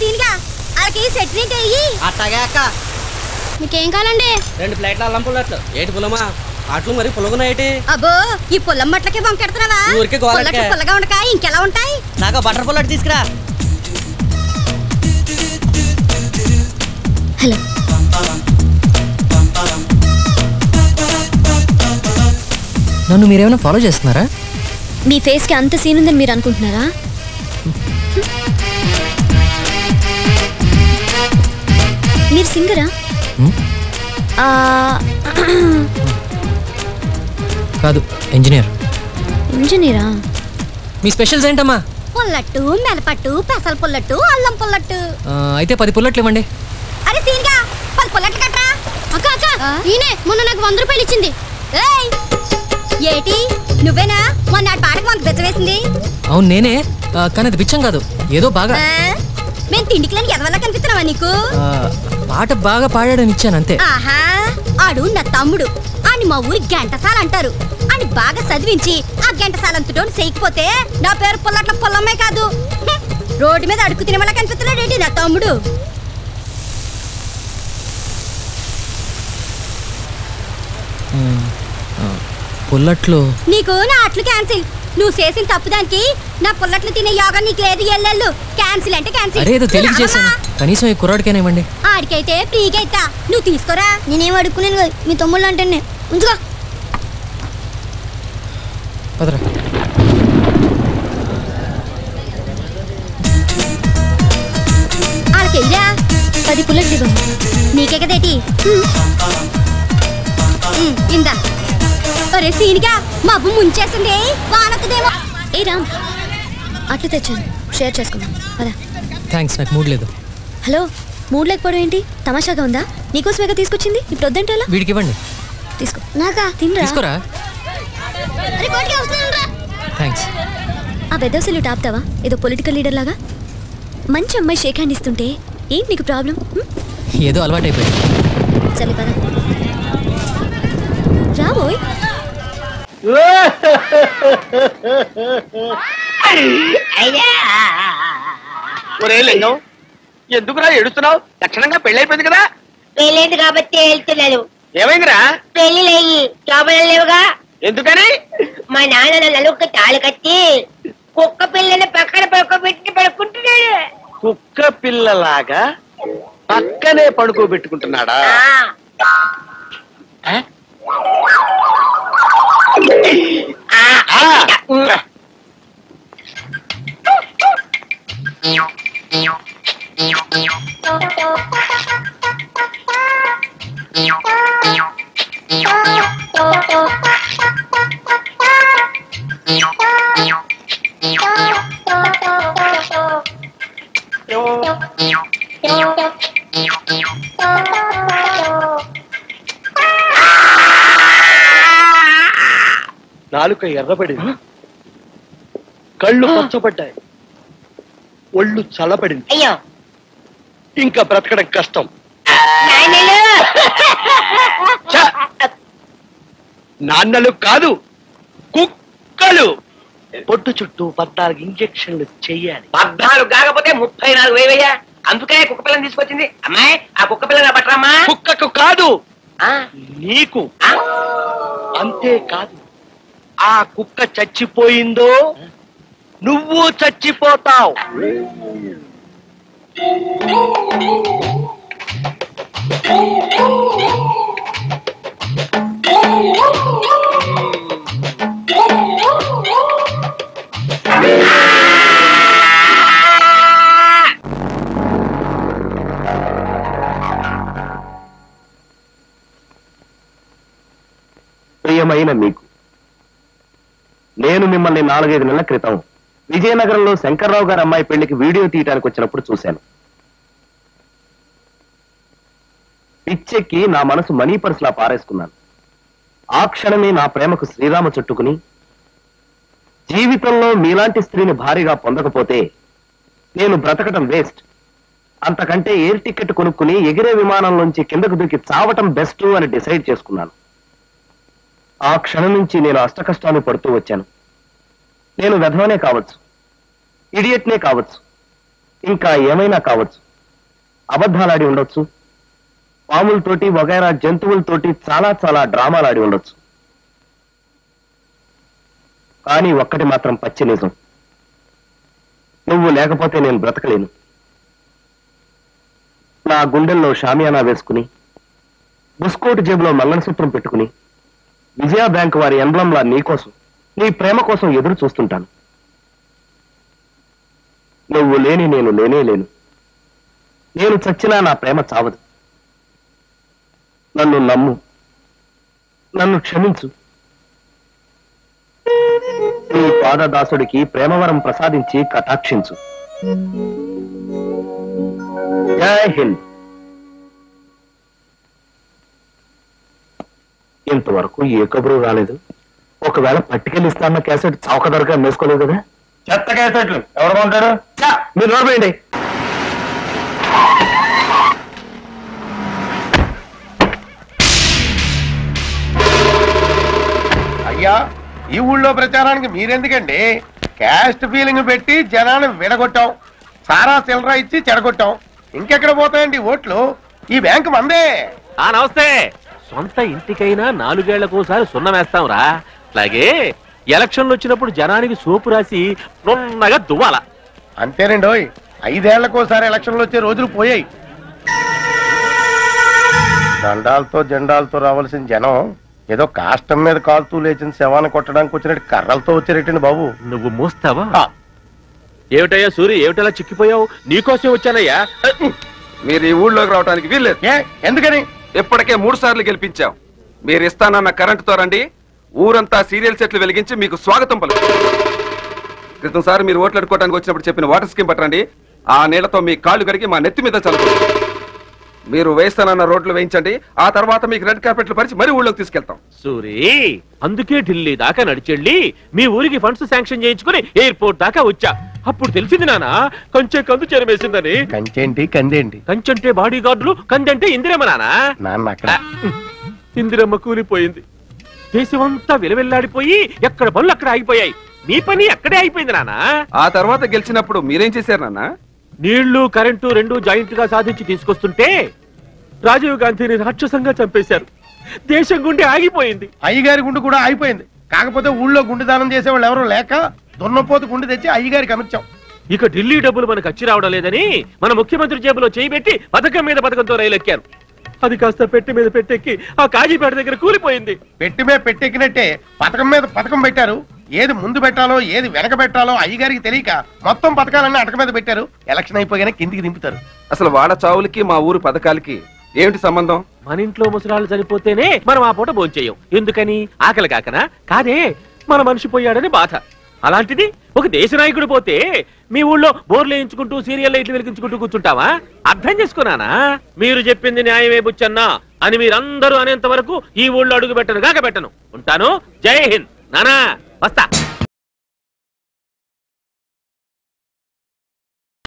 సీన్గా వాళ్ళకి సెట్రింగ్ అయ్యి. అట్టాగే అక్క. మీకేం కావాలండి? రెండు ప్లేట్ల అల్లం పుల్లట్లు ఏటి పుల్లమా అట్లు మరి అబ్బో ఈ పుల్లం మట్లకి వంకెడుతున్నావా? ఊరికే గోలకే. పుల్లట్లు పుల్లగా ఉండక? ఇంకెలా ఉంటాయి? నాకు బటర్ పుల్లట్ తీసుకురా. హలో. నన్ను మీరేమైనా ఫాలో చేస్తున్నారా? మీ ఫేస్కి అంత సీన్ ఉందని మీరు అనుకుంటున్నారా? మీరు సింగరా? కాదు ఇంజనీర్ ఇంజనీరా? మీ స్పెషల్స్ ఏంటమ్మా? పుల్లట్టు మెలపట్టు పెసల పుల్లట్టు అల్లం పుల్లట్టు. ఆ, అయితే పది పుల్లట్లు ఇవ్వండి. అరే సీన్గా పది పుల్లట్లు కట్టరా అక్క అక్క ఈయనే మొన్న నాకు వంద రూపాయలు ఇచ్చింది. ఏయ్ ఏటి నువ్వేనా? మొన్న పాటకు వంద బెచ్చ వేసింది. అవును నేనే. కానీ అది బిచ్చం కాదు ఏదో బాగా? మేము తిండికిలని ఎదవల్ల కనిపిస్తున్నావా నీకు? ఆ, పాట బాగా పాడాడని ఇచ్చాను అంతే. ఆహా ఆడు నా తమ్ముడు. అని మా ఊరి గంటసాల అంటారు. అని బాగా చదివించి ఆ గంటసాలంతటోని చేయకపోతే నా పేరు పుల్లట్ల పుల్లమ్మే కాదు. హ్మ్. రోడ్డు మీద అడుగు తినే వాళ్ళ కనిపిస్తున్నాడు ఏంటి నా తమ్ముడు? పుల్లట్లు నీకు నా అట్లు క్యాన్సిల్ నువ్వు చేసిన తప్పు దానికి నా పుల్లట్లు తినే యోగా నీకు లేదు ఎల్లెళ్ళు క్యాన్సిల్ అంటే క్యాన్సిల్ అరే ఏదో తెలియక చేశాను కనీసం ఈ కుర్రాడికైనా ఇవ్వండి. ఆడికైతే ఫ్రీగా ఇస్తా నువ్వు తీసుకోరా? నేనేం అడుక్కునేది కాదు మీ తమ్ముళ్ళు అంటే ఉంచుకో. పదరా. వాళ్ళకెయ్యరా పది పుల్లట్లు నీకే కదేటి ఇందా. ఒరే సీనిగా మబ్బు ముంచేసింది. వానొక్కదేమో. ఏ రామ్. అట్లు తెచ్చాను. షేర్ చేసుకుందాం. పదా. థ్యాంక్స్ నాకు మూడ్ లేదు. హలో మూడ్ లేకపోవడం ఏంటి? తమాషాగా ఉందా? నీకోసమేగా తీసుకొచ్చింది? ఇప్పుడు వద్దంటే ఎలా వీడికి ఇవ్వండి. తీసుకో. నాకా? తినరా? తీసుకోరా. థ్యాంక్స్ ఆ పెద్ద సెల్యూట్ ఆపుతావా ఏదో పొలిటికల్ లీడర్ లాగా? మంచి అమ్మాయి షేక్ హ్యాండ్ ఇస్తుంటే ఏంటి నీకు ప్రాబ్లం? ఏదో అలవాటైపోయింది. సరే పద. రాబోయ్ ఒరే లింగం ఎందుకురా ఏడుస్తున్నావు? లక్షణంగా పెళ్ళైపోయింది కదా. పెళ్ళైంది కాబట్టి వెళ్తున్నాను ఏమైందిరా? పెళ్ళిళ్ళయ్యి జాబులు లేవుగా. ఎందుకని? మా నాన్న నలుగురికి తాళి కట్టి కుక్క పిల్లని పక్కన పడుకోబెట్టి పడుకుంటున్నాడు. కుక్క పిల్లలాగా పక్కనే పడుకోబెట్టుకుంటున్నాడా? ఆ, ఆ? ఆ, ఆ. నాలుక ఎర్రబడింది. కళ్ళు పచ్చబడ్డాయి. ఒళ్ళు చల్లబడింది. అయ్యో. ఇంకా బ్రతకడం కష్టం. నాన్నలు. కాదు కుక్కలు. పొట్టు చుట్టూ పద్నాలుగు ఇంజక్షన్లు చెయ్యాలి పద్నాలుగు కాకపోతే ముప్పై నాలుగు వేవయ్యా అందుకే కుక్క పిల్లని తీసుకొచ్చింది. అమ్మాయి ఆ కుక్క పిల్లని పట్టరమ్మా. కుక్కకు కాదు ఆ? నీకు? అంతే కాదు. ఆ కుక్క చచ్చిపోయిందో నువ్వు చచ్చిపోతావు. ప్రియమైన మీకు నేను మిమ్మల్ని నాలుగైదు నెలల క్రితం విజయనగరంలో శంకర్రావు గారి అమ్మాయి పెళ్ళికి వీడియో తీయడానికి వచ్చినప్పుడు చూశాను. పిచ్చెక్కి నా మనసు మనీ పర్సులా పారేసుకున్నాను. ఆ క్షణమే నా ప్రేమకు శ్రీరామ చుట్టుకుని జీవితంలో మీలాంటి స్త్రీని భారీగా పొందకపోతే నేను బ్రతకటం వేస్ట్. అంతకంటే ఎయిర్ టికెట్ కొనుక్కుని ఎగిరే విమానం నుంచి కిందకు దూకి చావటం బెస్ట్ అని డిసైడ్ చేసుకున్నాను. ఆ క్షణం నుంచి నేను అష్టకష్టాలు పడుతూ వచ్చాను. నేను వెధవనే కావచ్చు. ఇడియట్నే కావచ్చు. ఇంకా ఏమైనా కావచ్చు. అబద్ధాలాడి ఉండొచ్చు. పాములతోటి వగైరా జంతువులతోటి చాలా చాలా డ్రామాలాడి ఉండొచ్చు. కానీ ఒక్కటి మాత్రం పచ్చి నిజం. నువ్వు లేకపోతే నేను బ్రతకలేను. నా గుండెల్లో షామియానా వేసుకుని బుస్కోట్ జేబులో మంగళసూత్రం పెట్టుకుని విజయా బ్యాంక్ వారి ఎంబ్లంలా నీకోసం నీ ప్రేమ కోసం ఎదురు చూస్తుంటాను. నువ్వు లేని నేను లేనే లేను. నేను చచ్చినా నా ప్రేమ చావదు. నన్ను నమ్ము. నన్ను క్షమించు. నీ పాదదాసుడికి ప్రేమవరం ప్రసాదించి కటాక్షించు. జై హింద్. ఇంతవరకు ఏ కబురు రాలేదు. ఒకవేళ పట్టుకెళ్ళిస్తాన్న క్యాసెట్ చౌక ధరగా అమ్మేసుకోలేదు కదా? చెత్త క్యాసెట్లు. ఎవరు కొంటారు? మీరు నోడిపోయండి అయ్యా ఈ ఊళ్ళో ప్రచారానికి మీరెందుకండి? క్యాస్ట్ ఫీలింగ్ పెట్టి జనాన్ని విడగొట్టాం. సారా సిల్లరా ఇచ్చి చెడగొట్టాం. ఇంకెక్కడ పోతాయండి ఓట్లు? ఈ బ్యాంకు మందే. ఆ నమస్తే. సొంత ఇంటికైనా నాలుగేళ్ళకోసారి సున్నం వేస్తాంరా. అలాగే ఎలక్షన్లు వచ్చినప్పుడు జనానికి సోపు రాసి నున్నగా దువ్వాల. అంతేనండి ఓయ్ ఐదేళ్ళకోసారి ఎలక్షన్లు వచ్చే రోజులు పోయాయి. దండాలతో జెండాలతో రావాల్సిన జనం ఏదో కాష్టం మీద కాలుతూ లేచిన శవాన్ని కొట్టడానికి వచ్చినట్టు కర్రలతో వచ్చారటండి బాబు. నువ్వు మూస్తావా? ఏమిటయ్యా సూరి? ఏమిటలా చిక్కిపోయావు? నీకోసం వచ్చానయ్యా. మీరు ఈ ఊళ్ళోకి రావడానికి వీల్లేదు. ఏ ఎందుకని? ఇప్పటికే మూడు సార్లు గెలిపించాం మీరు ఇస్తానన్న కరెంటుతో రండి. ఊరంతా సీరియల్ సెట్లు వెలిగించి మీకు స్వాగతం పలు క్రితం సారి మీరు ఓట్లు అడుకోవడానికి వచ్చినప్పుడు చెప్పిన వాటర్ స్కీమ్ పట్టండి. ఆ నీళ్ళతో మీ కాళ్ళు కడిగి మా నెత్తి మీద చల్లు మీరు వేస్తానన్న రోడ్లు వేయించండి. ఆ తర్వాత మీకు రెడ్ కార్పెట్లు పరిచి మరీ ఊళ్ళోకి తీసుకెళ్తాం. సూరి అందుకే ఢిల్లీ దాకా నడిచెళ్ళి మీ ఊరికి ఫండ్స్ శాంక్షన్ చేయించుకుని ఎయిర్పోర్ట్ దాకా వచ్చా. అప్పుడు తెలిసింది నానా కంచె కందు చెరమేసిందని కంచేంటి కందేంటి? కంచంటే బాడీ గార్డులు కందంటే ఇందిరమ్మ నానా. నాన్న అక్కడ. ఇందిరమ్మ కూలిపోయింది. దేశమంతా విలవిల్లాడిపోయి ఎక్కడ పనులు అక్కడ ఆగిపోయాయి. నీ పని అక్కడే అయిపోయింది నానా ఆ తర్వాత గెలిచినప్పుడు మీరేం చేశారు నాన్న? నీళ్ళు కరెంటు రెండు జాయింట్గా సాధించి తీసుకొస్తుంటే రాజీవ్ గాంధీని రాక్షసంగా చంపేశారు. దేశం గుండె ఆగిపోయింది. అయ్యగారి గుండు కూడా అయిపోయింది కాకపోతే ఊళ్ళో గుండె దానం చేసేవాళ్ళు ఎవరు లేక దున్నపోతు గుండె తెచ్చి అయ్యగారికి అమర్చాం. ఇక ఢిల్లీ డబ్బులు మనకు వచ్చి రావడం లేదని మన ముఖ్యమంత్రి జేబులో చేయి పెట్టి పథకం మీద పథకంతో రైలు ఎక్కారు అది కాస్త పెట్టి మీద పెట్టెక్కి ఆ కాజీపేట దగ్గర కూలిపోయింది. పెట్టి మీద పెట్టెక్కినట్టే పథకం మీద పథకం పెట్టారు. ఏది ముందు పెట్టాలో ఏది వెనక పెట్టాలో అయ్యగారికి తెలియక మొత్తం పథకాలన్నీ అటక మీద పెట్టారు. ఎలక్షన్ అయిపోగానే కిందికి దింపుతారు. అసలు వాడ చావులకి మా ఊరు పథకాలకి ఏమిటి సంబంధం? మన ఇంట్లో ముసలాళ్ళు చనిపోతేనే మనం ఆ పూట భోంచేయం. ఎందుకని? ఆకలి కాకనా? కాదే మన మనిషి పోయాడని బాధ. అలాంటిది ఒక దేశ నాయకుడు పోతే మీ ఊళ్ళో బోర్లు వేయించుకుంటూ సీరియల్ లైట్లు వెలిగించుకుంటూ కూర్చుంటావా? అర్థం చేసుకున్నానా మీరు చెప్పింది న్యాయమే బుచ్చన్నా అని మీరందరూ అనేంత వరకు ఈ ఊళ్ళో అడుగు పెట్టను కాక పెట్టను. ఉంటాను? జై హింద్. నానా వస్తా.